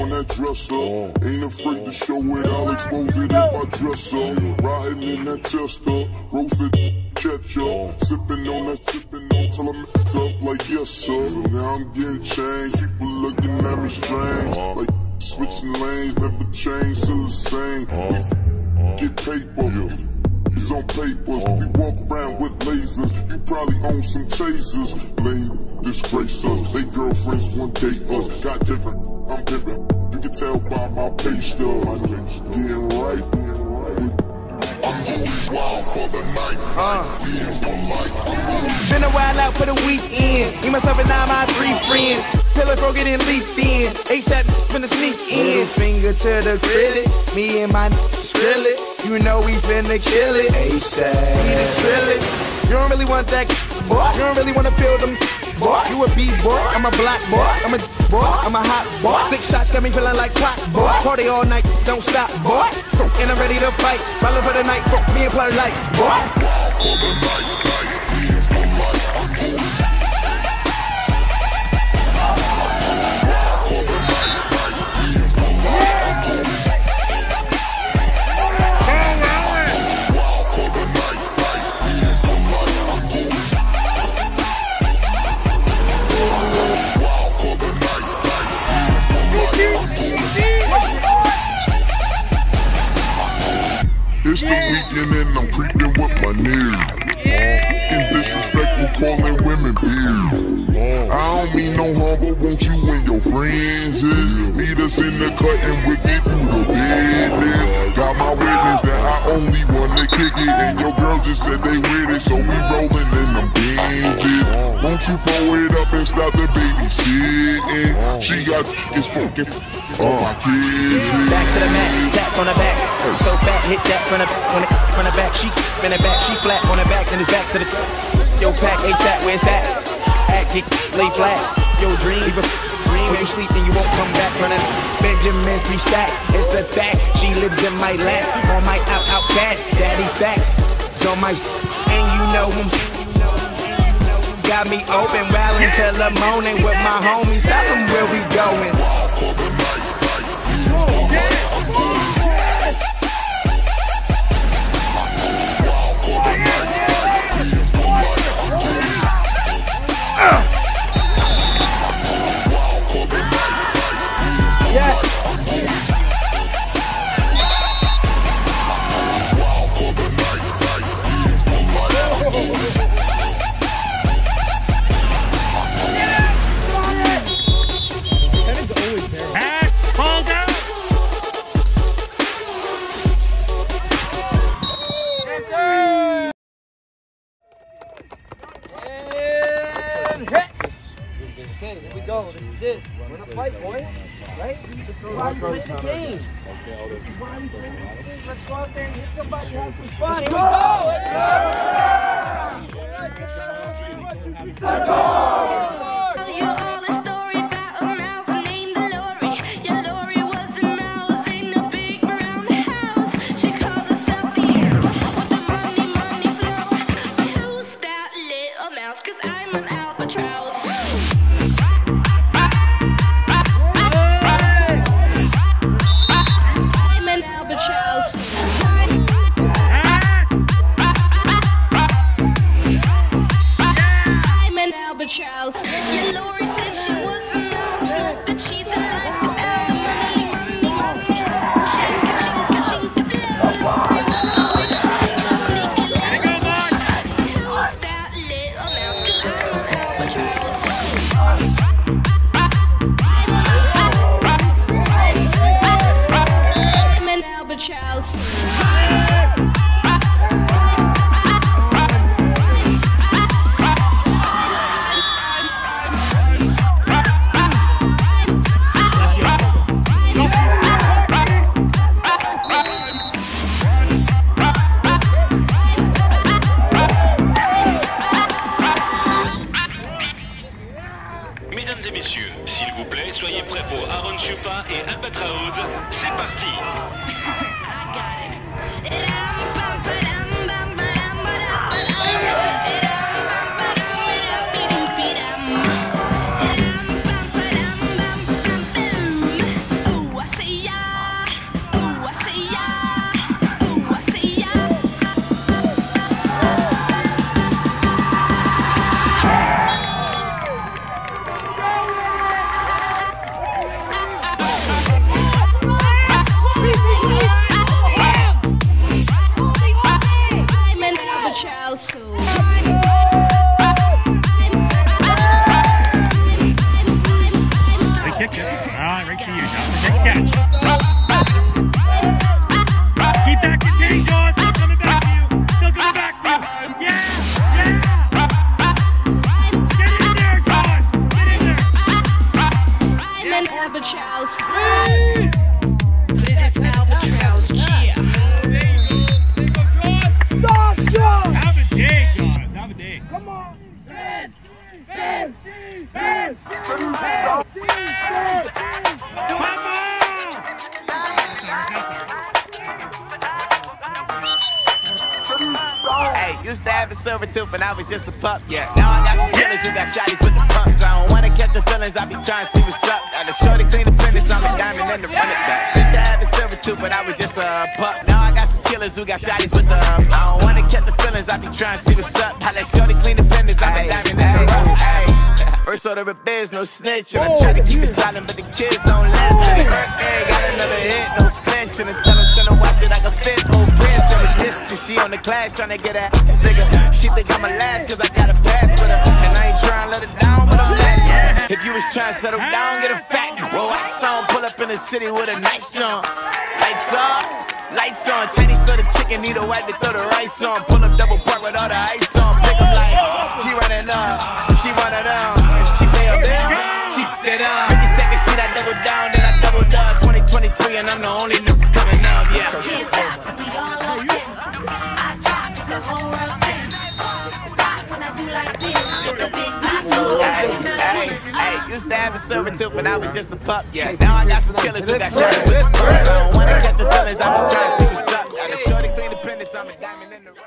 on that dresser. Uh-huh. Ain't afraid to show it, I'll expose it if I dress up. Riding in that tester, roasted ketchup. Uh-huh. Sipping on that, sipping on till I'm up like yes sir. So now I'm getting changed, people looking at me strange. Uh-huh. Like switching lanes, never change, to the same. We get paper. He's on papers, we walk around with lasers. You probably own some tasers. Lame disgrace us. They girlfriends one date us. Got different, I'm different. You can tell by my pay stub. Getting right, getting right. I'm going wild for the night. Uh. Been a while out for the weekend. Me, myself, and now my three friends. Pillar bro getting leafed in. ASAP finna sneak in. Finger to the critics. Me and my skrillet. You know we finna kill it. ASAP. We the trillets. You don't really want that boy. You don't really wanna feel them boy. You a B boy. I'm a black boy. I'm a boy. I'm a hot boy. Six shots got me feeling like pot boy. Party all night, don't stop boy. And I'm ready to fight. Rolling for the night. Me and play like boy. For the night, light. It's the weekend and I'm creeping with my new. Uh, and disrespectful calling women beer. Uh, I don't mean no harm, but won't you and your friends is meet us in the cut and we'll get through the business. Got my witness that I only wanna kick it, and your girl just said they with it, so we rolling in them binges. Won't you pull it up and stop the babysitting? She got it's fucking all my kids. Back to the mat, taps on the back. So fat, hit that from the on the the back. She in the back, she flat on the back, then it's back to the. Yo, pack ASAP, where it's at? Act kick, lay flat. Yo, dream, leave a dream. When you sleep, then you won't come back from the Benjamin three stack. It's a fact. She lives in my lap, on my out out cat. Daddy facts. So my and you know him. Got me open, rallying till the morning with my homies. Tell them where we going. Okay, here we go. This is it. We're gonna fight, boys. Right? This is why we play the game. This is why we play the game. Let's go out there and hit somebody, have some fun. Here we go. Let's go. One, two, three, let's go. Tell you all a you, Dawson. Take a catch. Nope. Nope. Keep that contained, Dawson. Coming back to you. You. Yeah! There, Dawson. Get in there. I'm yeah. an albatross. Hey! Come on! Fans! Fans! Fans! Fans! Fans! Fans! Fans! Used to have a silver tooth and I was just a pup, yeah. Now I got some killers who got shotties with the pumps. I don't wanna catch the feelings, I be trying to see what's up. Got a shorty clean the fitness, I'm a diamond and the run it back. Used to have a silver tooth, but I was just a pup. Now I got some killers who got shotties with the um, I don't wanna catch the feelings, I be trying to see what's up. I let shorty clean the fitness, I'm a diamond and the rough. Ay. First order of biz, no snitch. And I try to keep it silent, but the kids don't listen. Got another hit, no flinch. And tell them, send her watch it, I can fit. Old friends, send a distance. She on the class, trying to get her bigger. She think I'm a last, cause I got a pass with her. And I ain't trying to let her down, but I'm letting If you was trying to settle down, get a fat. Roll out song, pull up in the city with a nice jump. Lights on. Lights on, Chinese throw the chicken, need a wipe to throw the rice on. Pull up double park with all the ice on. Pick 'em like, used to have a silver tooth when I was just a pup, yeah. Now I got some killers who got shots with. I don't wanna catch the feelings, I be trying to see what's up. Got a shorty clean the I'm a diamond in the rough.